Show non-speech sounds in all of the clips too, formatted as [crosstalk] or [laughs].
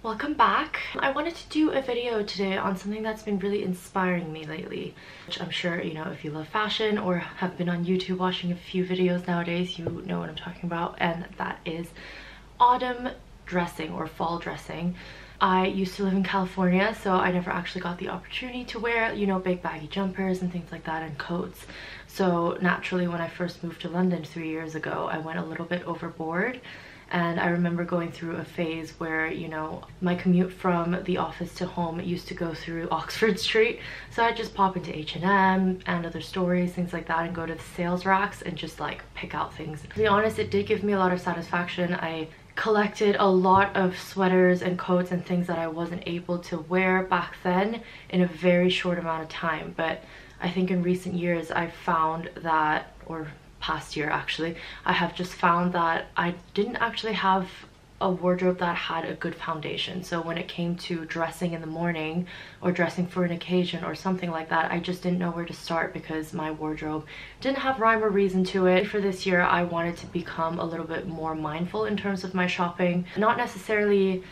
welcome back i wanted to do a video today on something that's been really inspiring me lately which i'm sure you know if you love fashion or have been on youtube watching a few videos nowadays you know what i'm talking about and that is autumn dressing or fall dressing I used to live in California, so I never actually got the opportunity to wear, you know, big baggy jumpers and things like that and coats. So naturally, when I first moved to London three years ago, I went a little bit overboard. And I remember going through a phase where, you know, my commute from the office to home used to go through [laughs] Oxford Street. So I'd just pop into H&M and other stories, things like that, and go to the sales racks and just like pick out things. To be honest, it did give me a lot of satisfaction. I collected a lot of sweaters and coats and things that I wasn't able to wear back then in a very short amount of time but I think in recent years I've found that or past year actually. I have just found that I didn't actually have a wardrobe that had a good foundation. So when it came to dressing in the morning or dressing for an occasion or something like that I just didn't know where to start because my wardrobe didn't have rhyme or reason to it. For this year I wanted to become a little bit more mindful in terms of my shopping not necessarily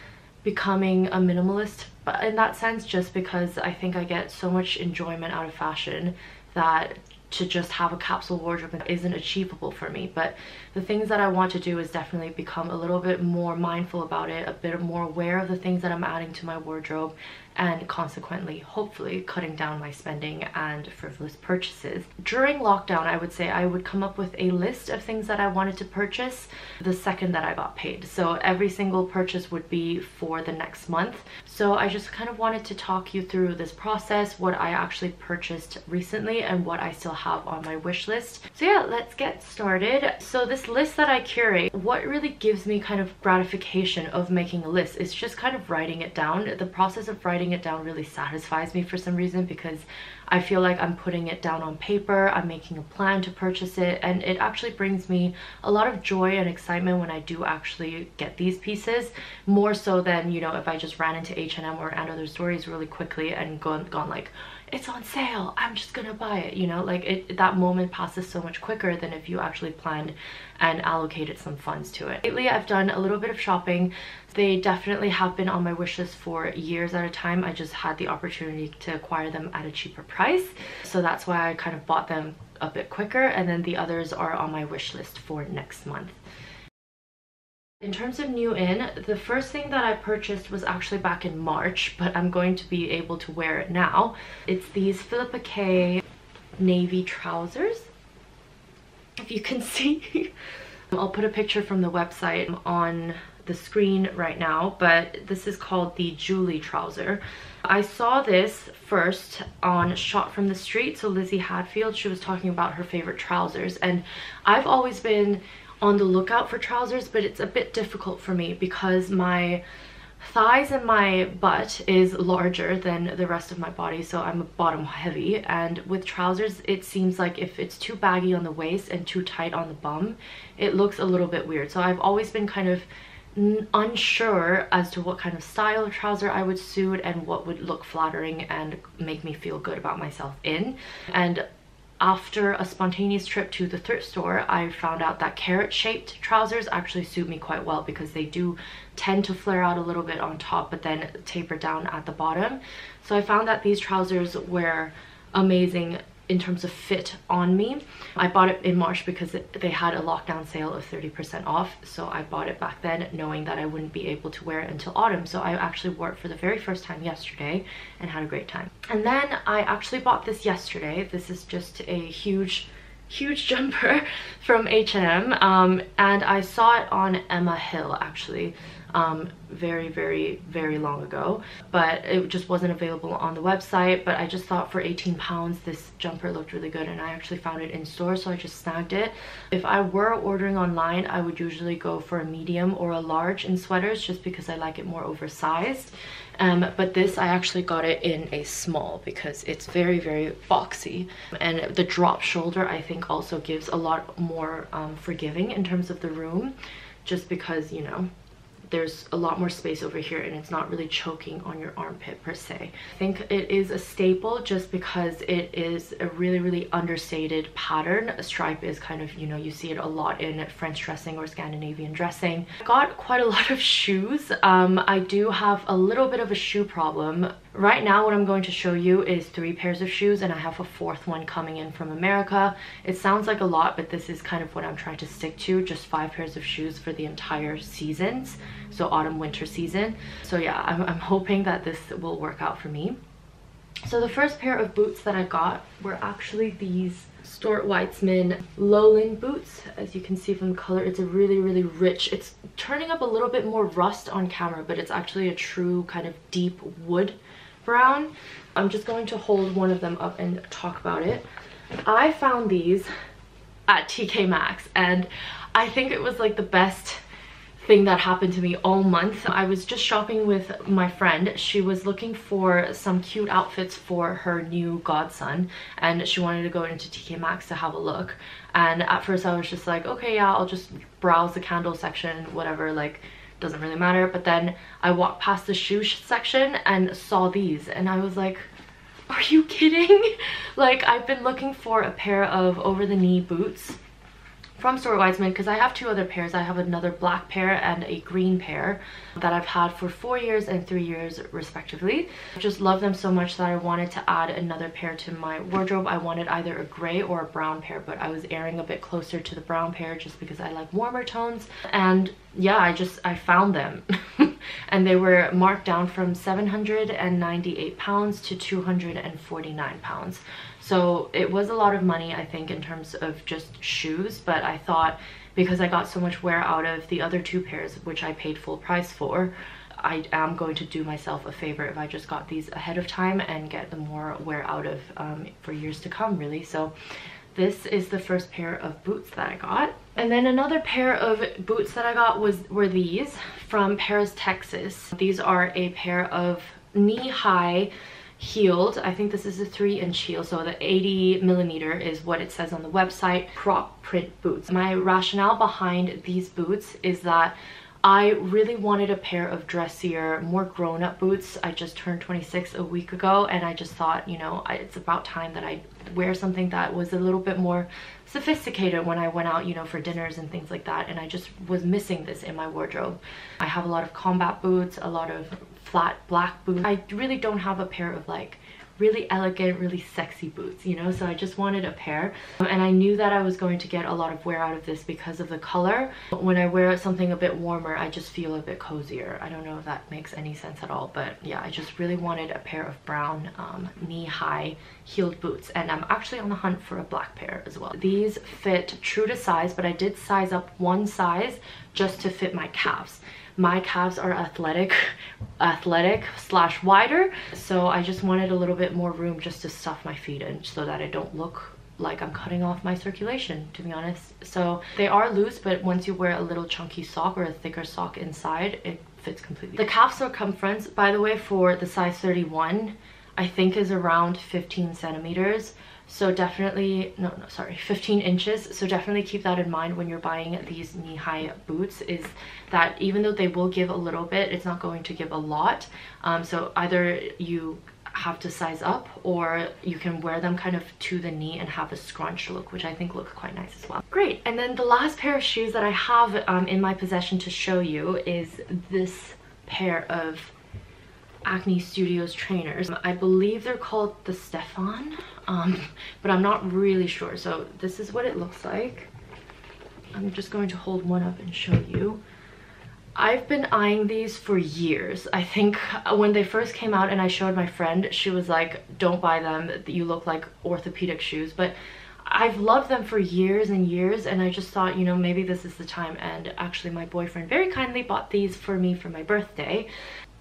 becoming a minimalist but in that sense just because I think I get so much enjoyment out of fashion that to just have a capsule wardrobe isn't achievable for me. But the things that I want to do is definitely become a little bit more mindful about it a bit more aware of the things that I'm adding to my wardrobe and consequently hopefully cutting down my spending and frivolous purchases. During lockdown I would say I would come up with a list of things that I wanted to purchase the second that I got paid. So every single purchase would be for the next month. So I just kind of wanted to talk you through this process, what I actually purchased recently and what I still have on my wish list. So yeah, let's get started. So this list that I curate, what really gives me kind of gratification of making a list is just kind of writing it down. The process of writing writing it down really satisfies me for some reason because I feel like I'm putting it down on paper, I'm making a plan to purchase it, and it actually brings me a lot of joy and excitement when I do actually get these pieces, more so than, you know, if I just ran into H&M or and other stories really quickly and gone, gone like, it's on sale. I'm just gonna buy it you know? Like it that moment passes so much quicker than if you actually planned and allocated some funds to it. Lately i've done a little bit of shopping. They definitely have been on my wish list for years at a time. I just had the opportunity to acquire them at a cheaper price. So that's why i kind of bought them a bit quicker and then the others are on my wish list for next month in terms of new in, the first thing that I purchased was actually back in March, but I'm going to be able to wear it now. It's these Filippa K navy trousers. If you can [laughs] see, I'll put a picture from the website on the screen right now, but this is called the Julia trouser. I saw this first on Shot from the Street, so Lizzie Hadfield, she was talking about her favorite trousers, and I've always been on the lookout for trousers, but it's a bit difficult for me because my thighs and my butt is larger than the rest of my body so I'm bottom heavy. And with trousers it seems like if it's too baggy on the waist and too tight on the bum it looks a little bit weird. So I've always been kind of unsure as to what kind of style of trouser I would suit and what would look flattering and make me feel good about myself in. And after a spontaneous trip to the thrift store, I found out that carrot shaped trousers actually suit me quite well because they do tend to flare out a little bit on top but then taper down at the bottom. So I found that these trousers were amazing in terms of fit on me. I bought it in March because it, they had a lockdown sale of 30% off. So I bought it back then knowing that I wouldn't be able to wear it until autumn. So I actually wore it for the very first time yesterday and had a great time. And then I actually bought this yesterday. This is just a huge huge [laughs] jumper from H&M um, and I saw it on Emma Hill actually um, very, very, very long ago. But it just wasn't available on the website. But I just thought for 18 pounds, this jumper looked really good. And I actually found it in store, so I just snagged it. If I were ordering online, I would usually go for a medium or a large in sweaters just because I like it more oversized. Um, but this I actually got it in a small because it's very very boxy and the drop shoulder I think also gives a lot more um, forgiving in terms of the room just because you know there's a lot more space over here and it's not really choking on your armpit per se. I think it is a staple just because it is a really, really understated pattern. A stripe is kind of, you know, you see it a lot in French dressing or Scandinavian dressing. I got quite a lot of shoes. Um, I do have a little bit of a shoe problem. Right now, what I'm going to show you is three pairs of shoes and I have a fourth one coming in from America. It sounds like a lot, but this is kind of what I'm trying to stick to, just five pairs of shoes for the entire seasons. So autumn, winter season. So yeah, I'm, I'm hoping that this will work out for me. So the first pair of boots that I got were actually these Stuart Weitzman Lowland boots. As you can see from the color, it's a really, really rich. It's turning up a little bit more rust on camera, but it's actually a true kind of deep wood brown. I'm just going to hold one of them up and talk about it. I found these at TK Maxx and I think it was like the best thing that happened to me all month. I was just shopping with my friend. She was looking for some cute outfits for her new godson and she wanted to go into TK Maxx to have a look. And at first I was just like, okay, yeah, I'll just browse the candle section, whatever, like doesn't really matter. But then I walked past the shoe section and saw these and I was like, are you kidding? [laughs] like I've been looking for a pair of over the knee boots from Stuart Weitzman because I have two other pairs. I have another black pair and a green pair that I've had for four years and three years respectively. I just love them so much that I wanted to add another pair to my wardrobe. I wanted either a gray or a brown pair, but I was erring a bit closer to the brown pair just because I like warmer tones. And yeah, I just, I found them. [laughs] and they were marked down from 798 pounds to 249 pounds. So it was a lot of money, I think, in terms of just shoes, but I thought because I got so much wear out of the other two pairs, which I paid full price for, I am going to do myself a favor if I just got these ahead of time and get the more wear out of um, for years to come, really. So this is the first pair of boots that I got. And then another pair of boots that I got was were these from Paris, Texas. These are a pair of knee-high heeled i think this is a three inch heel so the 80 millimeter is what it says on the website croc print boots my rationale behind these boots is that I really wanted a pair of dressier, more grown-up boots. I just turned 26 a week ago and I just thought, you know, it's about time that I wear something that was a little bit more sophisticated when I went out, you know, for dinners and things like that. And I just was missing this in my wardrobe. I have a lot of combat boots, a lot of flat black boots. I really don't have a pair of like really elegant, really sexy boots, you know? So I just wanted a pair. And I knew that I was going to get a lot of wear out of this because of the color. When I wear something a bit warmer, I just feel a bit cozier. I don't know if that makes any sense at all, but yeah, I just really wanted a pair of brown um, knee-high heeled boots. And I'm actually on the hunt for a black pair as well. These fit true to size, but I did size up one size just to fit my calves my calves are athletic athletic slash wider. So i just wanted a little bit more room just to stuff my feet in so that i don't look like I'm cutting off my circulation to be honest. So they are loose but once you wear a little chunky sock or a thicker sock inside it fits completely. The calf circumference. By the way for the size 31 I think is around 15 centimeters so definitely no no sorry 15 inches. So definitely keep that in mind when you're buying these knee-high boots is that even though they will give a little bit it's not going to give a lot. Um, so either you have to size up or you can wear them kind of to the knee and have a scrunch look which I think looks quite nice as well. Great. And then the last pair of shoes that I have um, in my possession to show you is this pair of Acne Studios trainers. I believe they're called the Stefan, um, but I'm not really sure. So this is what it looks like. I'm just going to hold one up and show you. I've been eyeing these for years. I think when they first came out and I showed my friend, she was like, don't buy them, you look like orthopedic shoes. But I've loved them for years and years and I just thought, you know, maybe this is the time. And actually my boyfriend very kindly bought these for me for my birthday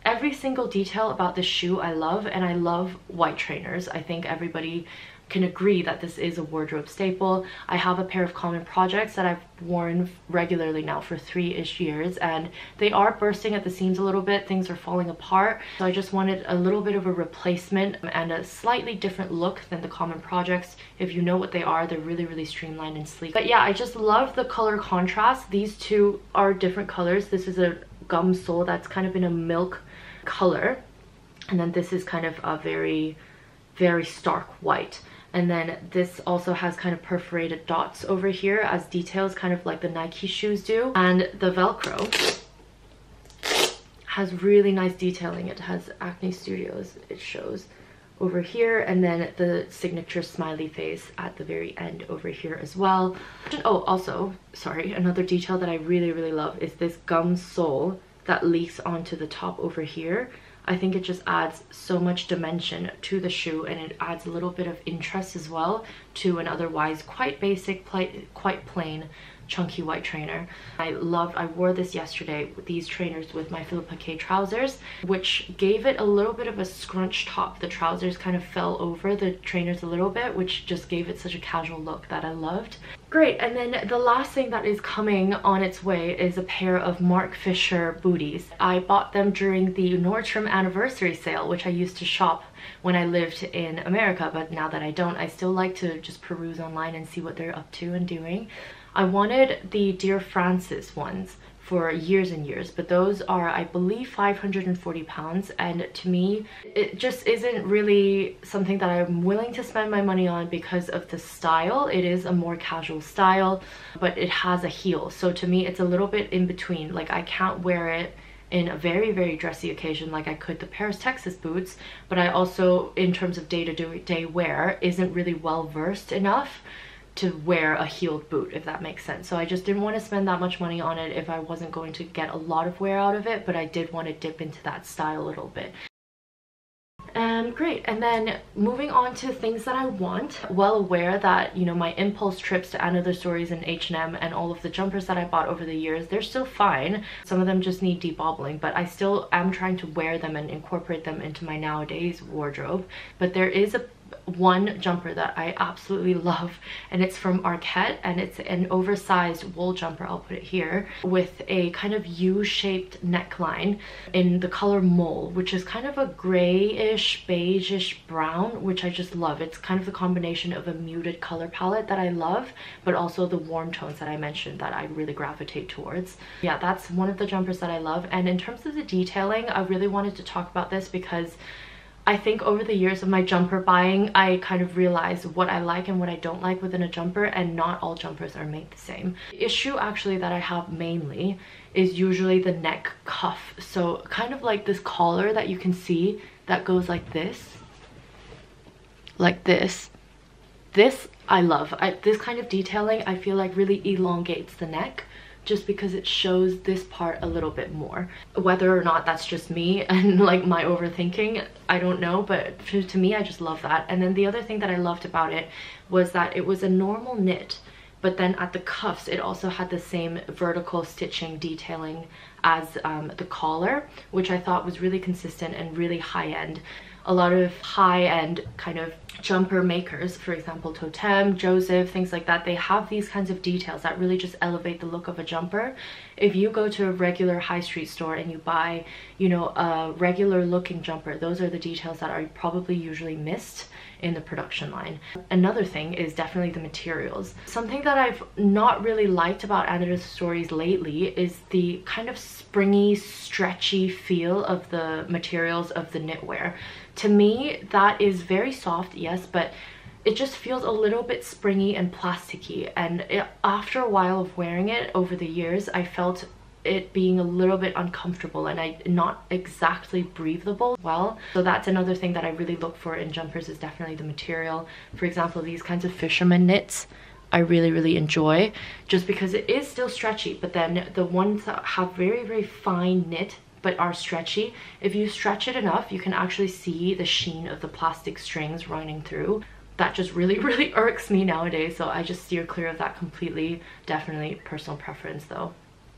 every single detail about this shoe I love and I love white trainers. I think everybody can agree that this is a wardrobe staple. I have a pair of Common Projects that I've worn regularly now for three-ish years and they are bursting at the seams a little bit. Things are falling apart. So I just wanted a little bit of a replacement and a slightly different look than the Common Projects. If you know what they are, they're really, really streamlined and sleek. But yeah, I just love the color contrast. These two are different colors. This is a gum sole that's kind of in a milk color. And then this is kind of a very, very stark white. And then this also has kind of perforated dots over here as details, kind of like the Nike shoes do. And the Velcro has really nice detailing. It has Acne Studios, it shows over here and then the signature smiley face at the very end over here as well. Oh, also, sorry, another detail that I really, really love is this gum sole that leaks onto the top over here. I think it just adds so much dimension to the shoe and it adds a little bit of interest as well to an otherwise quite basic, quite plain chunky white trainer. I loved, I wore this yesterday these trainers with my Filippa K trousers, which gave it a little bit of a scrunch top. The trousers kind of fell over the trainers a little bit, which just gave it such a casual look that I loved. Great, and then the last thing that is coming on its way is a pair of Marc Fisher booties. I bought them during the Nordstrom anniversary sale, which I used to shop when I lived in America, but now that I don't, I still like to just peruse online and see what they're up to and doing. I wanted the Dear Frances ones for years and years but those are I believe 540 pounds and to me it just isn't really something that I'm willing to spend my money on because of the style. It is a more casual style but it has a heel. So to me it's a little bit in between. Like I can't wear it in a very very dressy occasion like I could the Paris Texas boots but I also in terms of day-to-day -day wear isn't really well versed enough to wear a heeled boot if that makes sense. So I just didn't want to spend that much money on it if I wasn't going to get a lot of wear out of it but I did want to dip into that style a little bit. Um great. And then moving on to things that i want. Well aware that you know my impulse trips to another stories and h&m and all of the jumpers that i bought over the years they're still fine. Some of them just need debobbling but i still am trying to wear them and incorporate them into my nowadays wardrobe. But there is a one jumper that I absolutely love and it's from Arket and it's an oversized wool jumper, I'll put it here, with a kind of U-shaped neckline in the color mole, which is kind of a grayish, beigeish brown, which I just love. It's kind of the combination of a muted color palette that I love, but also the warm tones that I mentioned that I really gravitate towards. Yeah, that's one of the jumpers that I love. And in terms of the detailing, I really wanted to talk about this because I think over the years of my jumper buying, I kind of realized what I like and what I don't like within a jumper and not all jumpers are made the same. The issue actually that I have mainly is usually the neck cuff. So kind of like this collar that you can see that goes like this, like this. This I love. I, this kind of detailing I feel like really elongates the neck just because it shows this part a little bit more. Whether or not that's just me [laughs] and like my overthinking, I don't know, but to, to me, I just love that. And then the other thing that I loved about it was that it was a normal knit, but then at the cuffs, it also had the same vertical stitching detailing as um, the collar, which I thought was really consistent and really high end a lot of high-end kind of jumper makers, for example, Toteme Joseph, things like that, they have these kinds of details that really just elevate the look of a jumper. If you go to a regular high street store and you buy, you know, a regular looking jumper, those are the details that are probably usually missed in the production line. Another thing is definitely the materials. Something that I've not really liked about and Other Stories lately is the kind of springy, stretchy feel of the materials of the knitwear. To me, that is very soft, yes, but it just feels a little bit springy and plasticky and it, after a while of wearing it over the years I felt it being a little bit uncomfortable and I not exactly breathable well. So that's another thing that I really look for in jumpers is definitely the material. For example, these kinds of fisherman knits I really, really enjoy just because it is still stretchy, but then the ones that have very, very fine knit but are stretchy, if you stretch it enough, you can actually see the sheen of the plastic strings running through. That just really [laughs] really irks me nowadays so I just steer clear of that completely. Definitely personal preference though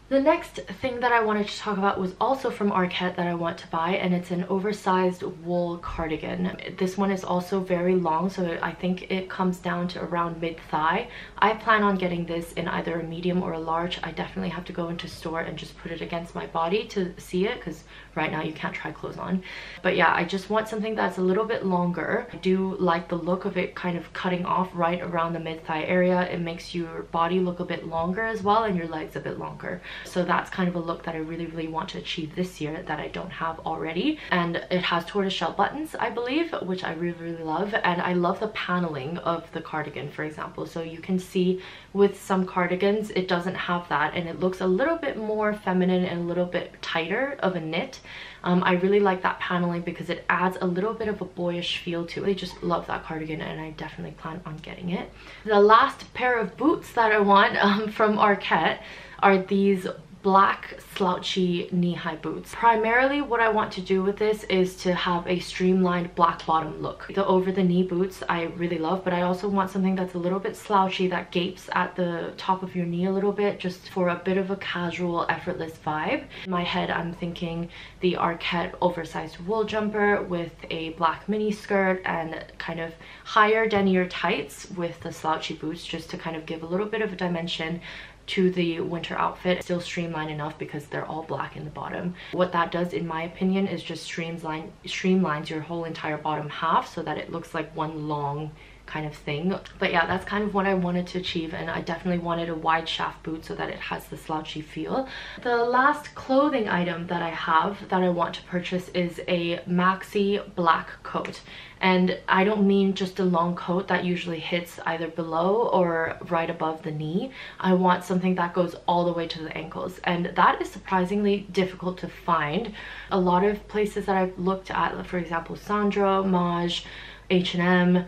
the next thing that I wanted to talk about was also from Arket that I want to buy and it's an oversized wool cardigan. This one is also very long so I think it comes down to around mid-thigh. I plan on getting this in either a medium or a large. I definitely have to go into store and just put it against my body to see it because right now you can't try clothes on. But yeah, I just want something that's a little bit longer. I do like the look of it kind of cutting off right around the mid-thigh area. It makes your body look a bit longer as well and your legs a bit longer So that's kind of a look that I really, really want to achieve this year that I don't have already. And it has tortoiseshell buttons, I believe, which I really, really love. And I love the paneling of the cardigan, for example. So you can see with some cardigans, it doesn't have that. And it looks a little bit more feminine and a little bit tighter of a knit. Um, I really like that paneling because it adds a little bit of a boyish feel to it. I just love that cardigan and I definitely plan on getting it. The last pair of boots that I want [laughs] um, from Arket are these black slouchy knee-high boots. Primarily what I want to do with this is to have a streamlined black bottom look. The over-the-knee boots I really love but I also want something that's a little bit slouchy that gapes at the top of your knee a little bit just for a bit of a casual effortless vibe. In my head I'm thinking the Arket oversized wool jumper with a black mini skirt and kind of higher denier tights with the slouchy boots just to kind of give a little bit of a dimension to the winter outfit still streamlined enough because they're all black in the bottom. What that does in my opinion is just streamline streamlines your whole entire bottom half so that it looks like one long kind of thing but yeah that's kind of what i wanted to achieve and i definitely wanted a wide shaft boot so that it has the slouchy feel the last clothing item that i have that i want to purchase is a maxi black coat and I don't mean just a long coat that usually hits either below or right above the knee. I want something that goes all the way to the ankles and that is surprisingly difficult to find. A lot of places that I've looked at, for example, Sandro, Maje, H&M,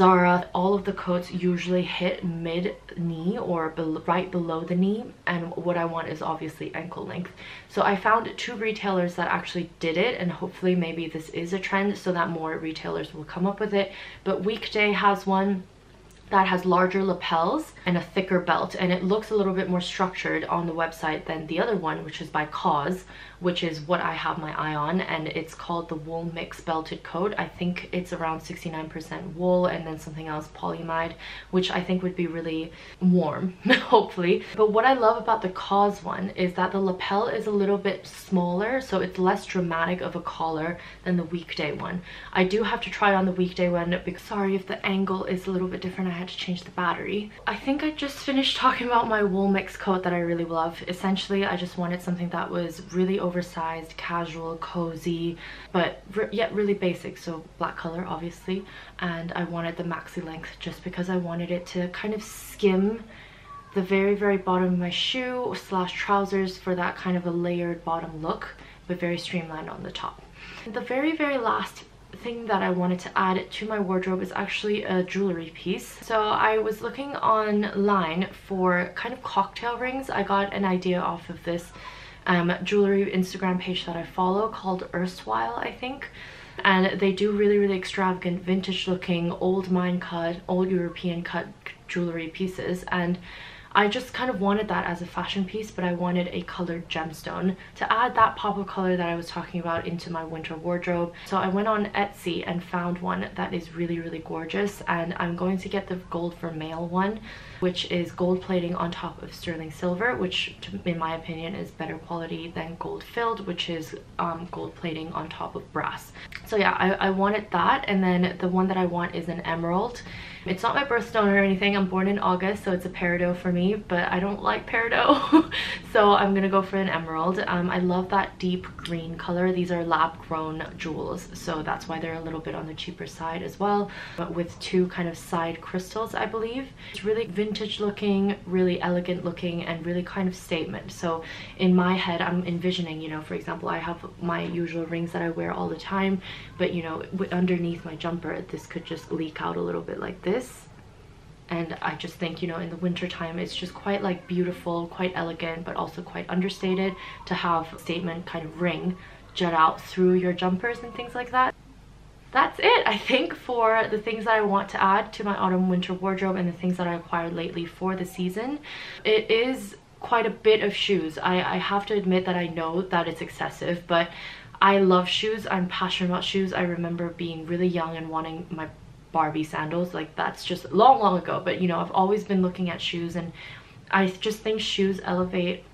Zara, all of the coats usually hit mid knee or be right below the knee and what I want is obviously ankle length. So I found two retailers that actually did it and hopefully maybe this is a trend so that more retailers will come up with it. But Weekday has one that has larger lapels and a thicker belt and it looks a little bit more structured on the website than the other one which is by COS which is what I have my eye on and it's called the wool mix belted coat. I think it's around 69% wool and then something else polyamide which I think would be really warm [laughs] hopefully. But what I love about the COS one is that the lapel is a little bit smaller so it's less dramatic of a collar than the weekday one. I do have to try on the weekday one because sorry if the angle is a little bit different I had to change the battery. I think I just finished [laughs] talking about my wool mix coat that I really love. Essentially I just wanted something that was really oversized, casual, cozy, but re yet really basic. So black color, obviously. And I wanted the maxi length just because I wanted it to kind of skim the very, very bottom of my shoe slash trousers for that kind of a layered bottom look, but very streamlined on the top. The very, very last thing that I wanted to add to my wardrobe is actually a jewelry piece. So I was looking online for kind of cocktail rings. I got an idea off of this um, jewelry Instagram page that I follow called Erstwhile, I think. And they do really, really extravagant, vintage looking, old mine cut, old European cut jewelry pieces. And I just kind of wanted that as a fashion piece, but I wanted a colored gemstone to add that pop of color that I was talking about into my winter wardrobe. So I went on Etsy and found one that is really, really gorgeous. And I'm going to get the gold vermeil one which is gold plating on top of sterling silver, which in my opinion is better quality than gold filled, which is um, gold plating on top of brass. So yeah, I, I wanted that. And then the one that I want is an emerald. It's not my birthstone or anything. I'm born in August, so it's a peridot for me, but I don't like peridot. [laughs] so I'm gonna go for an emerald. Um, I love that deep green color. These are lab grown jewels, so that's why they're a little bit on the cheaper side as well, but with two kind of side crystals, I believe. It's really vintage vintage looking, really elegant looking, and really kind of statement. So in my head, I'm envisioning, you know, for example, I have my usual rings that I wear all the time, but you know, underneath my jumper, this could just leak out a little bit like this and I just think you know in the winter time it's just quite like beautiful quite elegant but also quite understated to have statement kind of ring jut out through your jumpers and things like that that's it I think for the things that I want to add to my autumn winter wardrobe and the things that I acquired lately for the season. It is quite a bit of shoes. I, I have to admit that I know that it's excessive but I love shoes. I'm passionate about shoes. I remember being really young and wanting my Barbie sandals like that's just long long ago but you know I've always been looking at shoes and I just think shoes elevate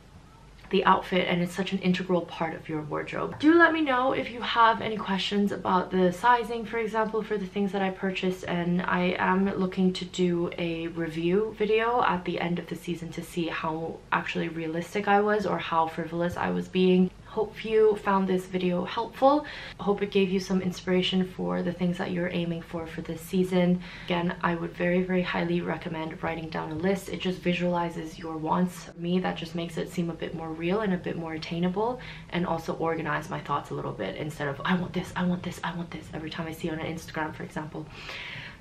the outfit and it's such an integral part of your wardrobe. Do let me know if you have any questions about the sizing, for example, for the things that I purchased and I am looking to do a review video at the end of the season to see how actually realistic I was or how frivolous I was being hope you found this video helpful. I hope it gave you some inspiration for the things that you're aiming for for this season. Again i would very very highly recommend writing down a list. It just visualizes your wants. Me that just makes it seem a bit more real and a bit more attainable and also organize my thoughts a little bit instead of i want this i want this i want this every time i see on instagram for example.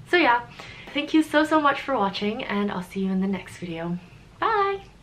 So yeah. Thank you so so much for watching and i'll see you in the next video. Bye